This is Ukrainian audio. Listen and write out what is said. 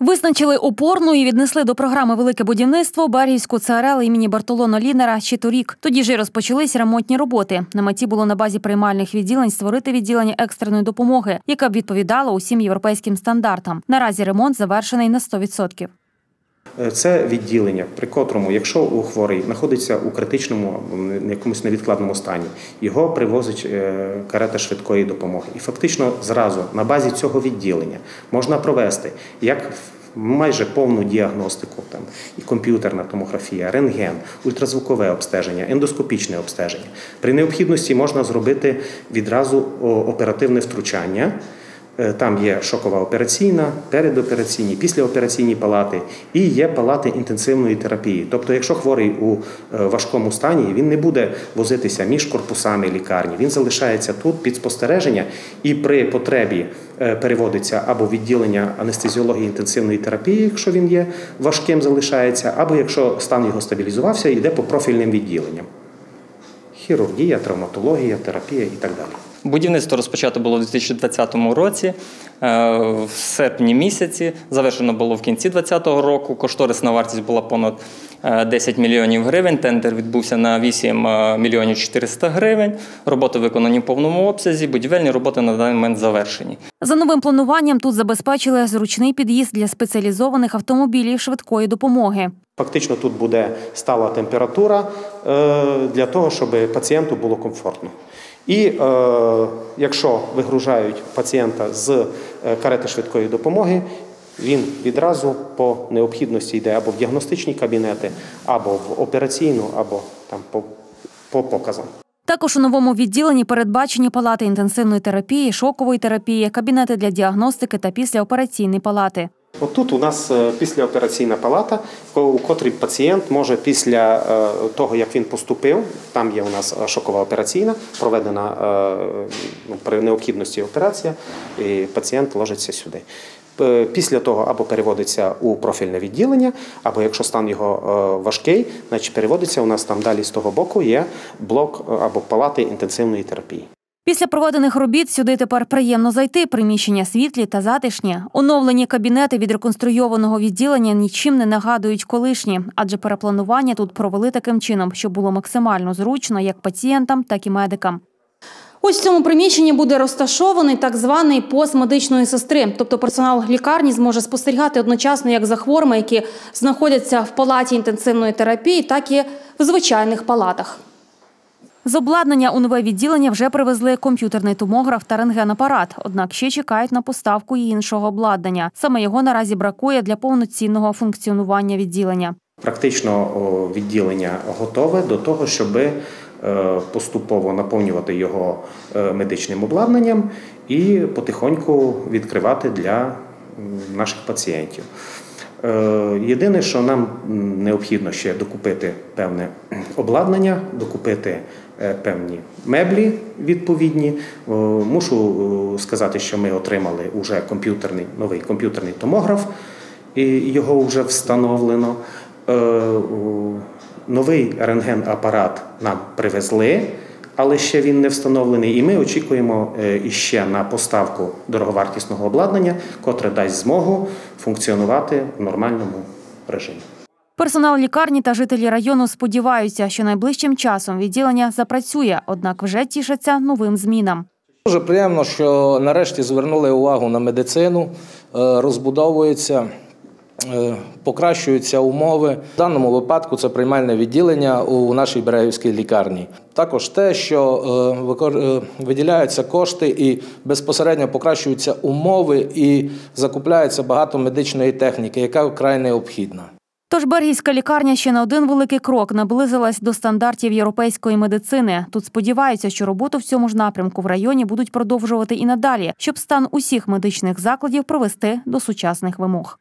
Визначили опорну і віднесли до програми Велике будівництво Берегівську ЦРЛ імені Бартолоно Лінера ще торік. Тоді ж і розпочались ремонтні роботи. На меті було на базі приймальних відділень створити відділення екстреної допомоги, яка б відповідала усім європейським стандартам. Наразі ремонт завершений на 100%. Е, Це відділення, при котрому, якщо у хворий знаходиться у критичному якомусь невідкладному стані, його привозить е, карета швидкої допомоги. І фактично зразу на базі цього відділення можна провести як майже повну діагностику, там і комп'ютерна томографія, рентген, ультразвукове обстеження, ендоскопічне обстеження. При необхідності можна зробити відразу оперативне втручання. Е, Там є шокова операційна, передопераційні, післяопераційні палати і є палати інтенсивної терапії. Тобто, якщо хворий у е, важкому стані, він не буде возитися між корпусами лікарні, він залишається тут під спостереження і при потребі е, переводиться або відділення анестезіології інтенсивної терапії, якщо він є важким, залишається, або якщо стан його стабілізувався, йде по профільним відділенням. Хірургія, травматологія, терапія і так далі. Будівництво розпочато було у 2020 році, е, в серпні місяці. Завершено було в кінці 2020 року. Кошторисна вартість була понад е, 10 мільйонів гривень. Тендер відбувся на 8 е, мільйонів 400 гривень. Роботи виконані в повному обсязі. Будівельні роботи на даний момент завершені. За новим плануванням тут забезпечили зручний під'їзд для спеціалізованих автомобілів швидкої допомоги. Фактично тут буде стала температура е, для того, щоб пацієнту було комфортно. І е, якщо вигружають пацієнта з е, карети швидкої допомоги, він відразу по необхідності йде або в діагностичні кабінети, або в операційну, або там по, по показам. Також у новому відділенні передбачені палати інтенсивної терапії, шокової терапії, кабінети для діагностики та післяопераційні палати. Отут у нас е, післяопераційна палата, у котрій пацієнт може після е, того, як він поступив, там є у нас е, шокова операційна, проведена ну, при необхідності операція, і пацієнт ложиться сюди. Після того або переводиться у профільне відділення, або якщо стан його важкий, значить переводиться у нас там далі з того боку є блок або палати інтенсивної терапії. Після проведених робіт сюди тепер приємно зайти. Приміщення світлі та затишні. Оновлені кабінети від реконструйованого відділення нічим не нагадують колишні, адже перепланування тут провели таким чином, щоб було максимально зручно як пацієнтам, так і медикам. Ось в цьому приміщенні буде розташований так званий пост медичної сестри. Тобто персонал лікарні зможе спостерігати одночасно як за хворими, які знаходяться в палаті інтенсивної терапії, так і в звичайних палатах. З обладнання у нове відділення вже привезли комп'ютерний томограф та рентгенапарат, однак ще чекають на поставку і іншого обладнання. Саме його наразі бракує для повноцінного функціонування відділення. Практично відділення готове до того, щоб е, поступово наповнювати його е, медичним обладнанням і потихоньку відкривати для наших пацієнтів. Е, Єдине, що нам необхідно ще докупити певне обладнання, докупити певні меблі відповідні. Мушу е, сказати, що ми отримали вже комп'ютерний новий комп'ютерний томограф, і його вже встановлено. Е, Новий рентген-апарат нам привезли, але ще він не встановлений. І ми очікуємо е, іще на поставку дороговартісного обладнання, котре дасть змогу функціонувати в нормальному режимі. Персонал лікарні та жителі району сподіваються, що найближчим часом відділення запрацює, однак вже тішаться новим змінам. Дуже приємно, що нарешті звернули увагу на медицину, е, розбудовується, е, покращуються умови. В даному випадку це приймальне відділення у нашій Берегівській лікарні. Також те, що е, виділяються кошти і безпосередньо покращуються умови і закупляється багато медичної техніки, яка вкрай необхідна. Тож Бергівська лікарня ще на один великий крок наблизилась до стандартів європейської медицини. Тут сподіваються, що роботу в цьому ж напрямку в районі будуть продовжувати і надалі, щоб стан усіх медичних закладів привести до сучасних вимог.